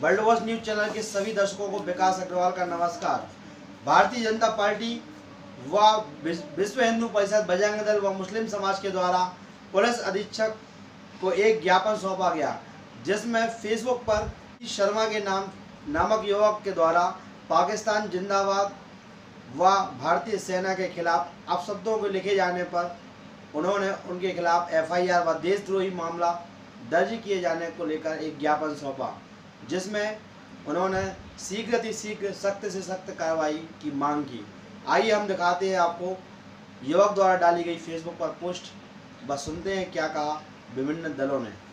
World watch news channel के सभी दर्शकों को विकास अग्रवाल का नमस्कार। भारतीय जनता पार्टी व विश्व हिंदू परिषद बजरंग दल व मुस्लिम समाज के द्वारा पुलिस अधीक्षक को एक ज्ञापन सौंपा गया, जिसमें फेसबुक पर शर्मा के नाम, नामक युवक के द्वारा पाकिस्तान जिंदाबाद व भारतीय सेना के खिलाफ अपशब्दों को लिखे जाने पर उन्होंने उनके खिलाफ एफआईआर व देशद्रोही मामला दर्ज किए जाने को लेकर एक ज्ञापन सौंपा। जिसमें उन्होंने शीघ्र से शीघ्र सख्त से सख्त कार्रवाई की मांग की। आइए हम दिखाते हैं आपको। युवक द्वारा डाली गई फेसबुक पर पोस्ट। बस सुनते हैं क्या कहा विभिन्न दलों ने।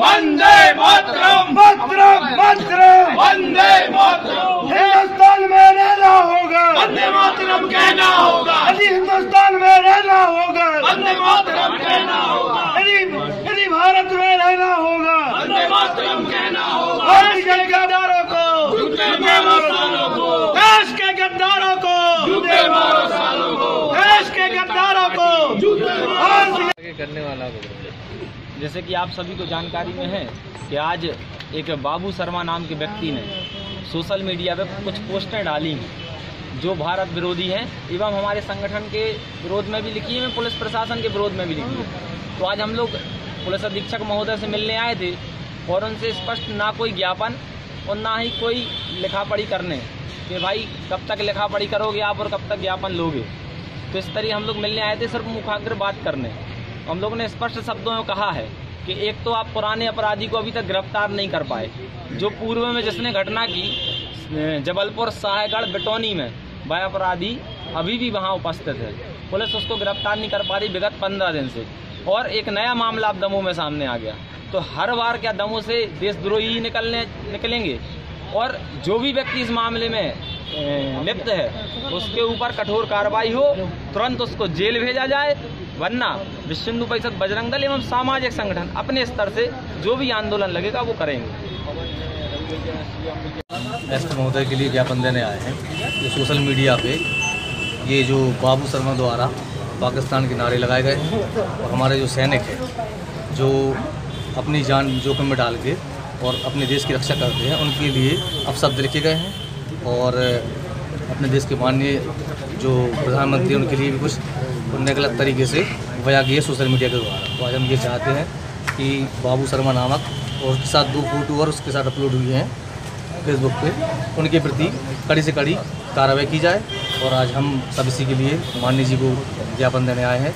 वंदे मातरम। मातरम मातरम। वंदे मातरम। हिंदुस्तान में रहना होगा। वंदे मातरम कहना होगा। यदि हिंदुस्तान में रहना होगा। वंदे मातरम कहना होगा। यदि यदि भारत में रहना होगा। वंदे मातरम कहना होगा। भारत के गद्दारों को जूते मारो सालों को देश के गद्दारों को जूते मारो सालों को देश के गद्दारों को भारत आगे करने वाला को जैसे कि आप सभी को जानकारी में है कि आज एक बाबू शर्मा नाम के व्यक्ति ने सोशल मीडिया पे कुछ पोस्टें डाली हैं, जो भारत विरोधी हैं, एवं हमारे संगठन के विरोध में भी लिखी है पुलिस प्रशासन के विरोध में भी लिखी है। तो आज हम लोग पुलिस अधीक्षक महोदय से मिलने आए थे और उनसे स्पष्ट ना कोई ज्ञापन और ना ही कोई लिखा पढ़ी करने कि भाई कब तक लिखा पढ़ी करोगे आप और कब तक ज्ञापन लोगे। तो इस तरह हम लोग मिलने आए थे, सिर्फ़ मुखाग्र बात करने। हम लोगों ने स्पष्ट शब्दों में कहा है कि एक तो आप पुराने अपराधी को अभी तक गिरफ़्तार नहीं कर पाए, जो पूर्व में जिसने घटना की जबलपुर साहेगढ़ बिटौनी में, वह अपराधी अभी भी वहाँ उपस्थित है। पुलिस उसको गिरफ़्तार नहीं कर पा रही विगत पंद्रह दिन से। और एक नया मामला अब दमोह में सामने आ गया। तो हर बार क्या दमोह से देशद्रोही निकलने, निकलेंगे? और जो भी व्यक्ति इस मामले में लिप्त है। उसके ऊपर कठोर कार्रवाई हो, तुरंत उसको जेल भेजा जाए, वरना विश्व हिंदू परिषद, बजरंग दल एवं सामाजिक संगठन अपने स्तर से जो भी आंदोलन लगेगा, वो करेंगे। महोदय के लिए ज्ञापन देने आए हैं। जो सोशल मीडिया पे ये जो बाबू शर्मा द्वारा पाकिस्तान के नारे लगाए गए हैं और हमारे जो सैनिक हैं, जो अपनी जान जोखिम में डाल के और अपने देश की रक्षा करते हैं, उनके लिए अपशब्द लिखे गए हैं। और अपने देश के माननीय जो प्रधानमंत्री उनके लिए भी कुछ उनने गलत तरीके से बया किए सोशल मीडिया के द्वारा। तो आज हम ये चाहते हैं कि बाबू शर्मा नामक और उसके साथ दो फ़ोटो और उसके साथ अपलोड हुए हैं फेसबुक पे, उनके प्रति कड़ी से कड़ी कार्रवाई की जाए और आज हम सब इसी के लिए माननीय जी को ज्ञापन देने आए हैं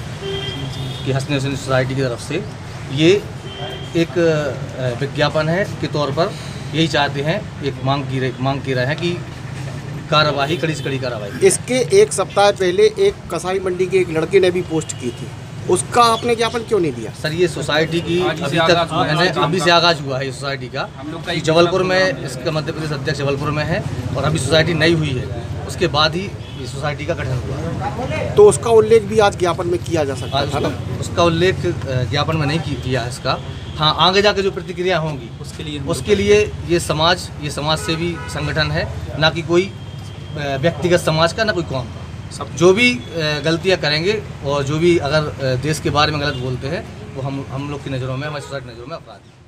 कि हसनी हुसैन सोसाइटी की तरफ़ से ये एक विज्ञापन है के तौर पर यही चाहते हैं, एक मांग की मांग की रहे हैं कि कार्रवाई कड़ी से कड़ी कार्रवाई इसके एक सप्ताह पहले एक कसाई मंडी के एक लड़के ने भी पोस्ट की थी। उसका आपने ज्ञापन क्यों नहीं दिया? सर ये सोसाइटी की अभी तक मैंने अभी से आगाज़ हुआ है ये सोसाइटी का। जबलपुर में इसका मध्य प्रदेश अध्यक्ष जबलपुर में है और अभी सोसाइटी नई हुई है। उसके बाद ही ये सोसाइटी का गठन हुआ। तो उसका उल्लेख भी आज ज्ञापन में किया जा सकता है ना? उसका उल्लेख ज्ञापन में नहीं किया है इसका। हाँ आगे जाके जो प्रतिक्रिया होंगी उसके लिए उसके लिए ये समाज ये समाज सेवी संगठन है। ना कि कोई व्यक्तिगत समाज का ना कोई कौन का सब जो भी गलतियाँ करेंगे और जो भी अगर देश के बारे में गलत बोलते हैं, वो हम हम लोग की नज़रों में, हमारी सोसाइटी नज़रों में अपराधी